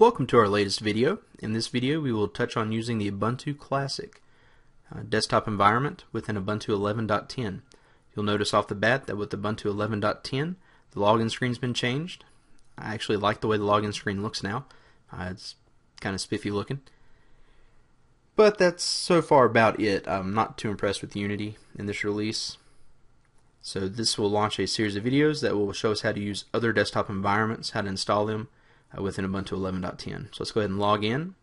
Welcome to our latest video. In this video we will touch on using the Ubuntu Classic uh, desktop environment within Ubuntu 11.10. You'll notice off the bat that with Ubuntu 11.10 the login screen's been changed. I actually like the way the login screen looks now. Uh, it's kind of spiffy looking. But that's so far about it. I'm not too impressed with Unity in this release. So this will launch a series of videos that will show us how to use other desktop environments, how to install them, uh, within Ubuntu 11.10. So let's go ahead and log in.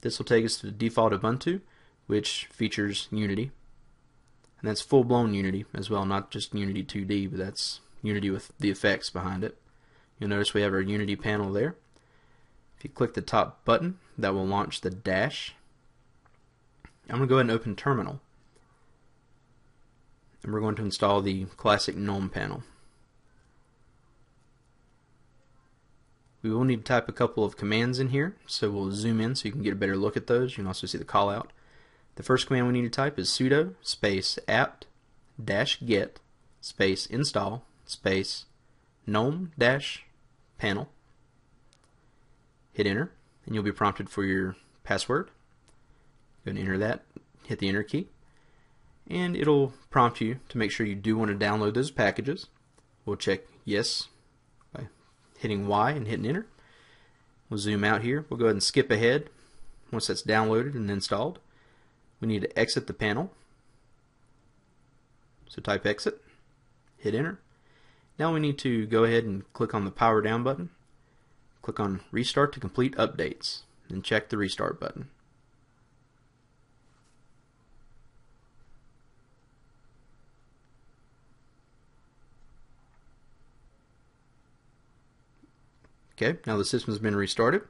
This will take us to the default Ubuntu, which features Unity. And that's full-blown Unity as well, not just Unity 2D, but that's Unity with the effects behind it. You'll notice we have our Unity panel there. If you click the top button, that will launch the dash. I'm going to go ahead and open Terminal. And we're going to install the classic GNOME panel. We will need to type a couple of commands in here, so we'll zoom in so you can get a better look at those. You can also see the call out. The first command we need to type is sudo space apt dash get space install space gnome dash panel. Hit enter, and you'll be prompted for your password. Go and enter that, hit the enter key, and it'll prompt you to make sure you do want to download those packages. We'll check yes hitting Y and hitting enter. We'll zoom out here. We'll go ahead and skip ahead once that's downloaded and installed. We need to exit the panel. So type exit, hit enter. Now we need to go ahead and click on the power down button. Click on restart to complete updates and check the restart button. Okay, now the system has been restarted.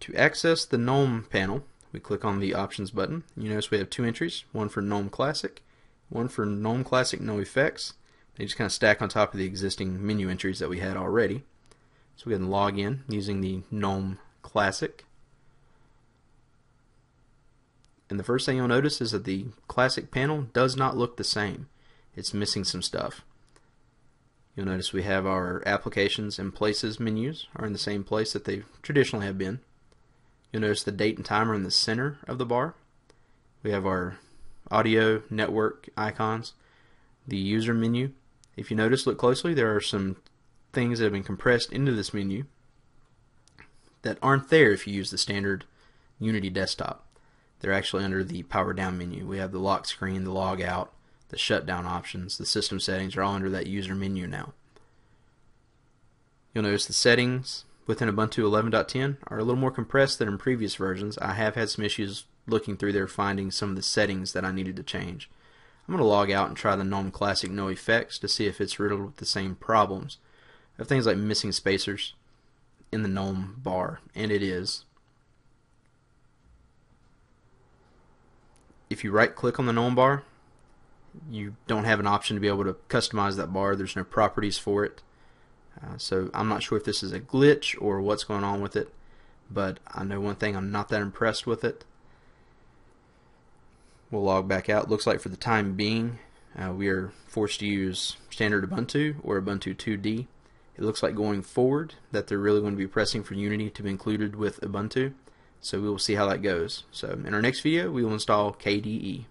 To access the GNOME panel, we click on the Options button. You notice we have two entries, one for GNOME Classic, one for GNOME Classic No Effects. They just kind of stack on top of the existing menu entries that we had already. So we can log in using the GNOME Classic. And the first thing you'll notice is that the Classic panel does not look the same. It's missing some stuff. You'll notice we have our applications and places menus are in the same place that they traditionally have been. You'll notice the date and time are in the center of the bar. We have our audio network icons, the user menu. If you notice, look closely, there are some things that have been compressed into this menu that aren't there if you use the standard Unity desktop. They're actually under the power down menu. We have the lock screen, the log out, the shutdown options, the system settings are all under that user menu now. You'll notice the settings within Ubuntu 11.10 are a little more compressed than in previous versions. I have had some issues looking through there finding some of the settings that I needed to change. I'm going to log out and try the GNOME Classic No Effects to see if it's riddled with the same problems of things like missing spacers in the GNOME bar, and it is. If you right click on the GNOME bar, you don't have an option to be able to customize that bar. There's no properties for it. Uh, so I'm not sure if this is a glitch or what's going on with it, but I know one thing, I'm not that impressed with it. We'll log back out. Looks like for the time being, uh, we are forced to use standard Ubuntu or Ubuntu 2D. It looks like going forward that they're really going to be pressing for Unity to be included with Ubuntu. So we will see how that goes. So in our next video, we will install KDE.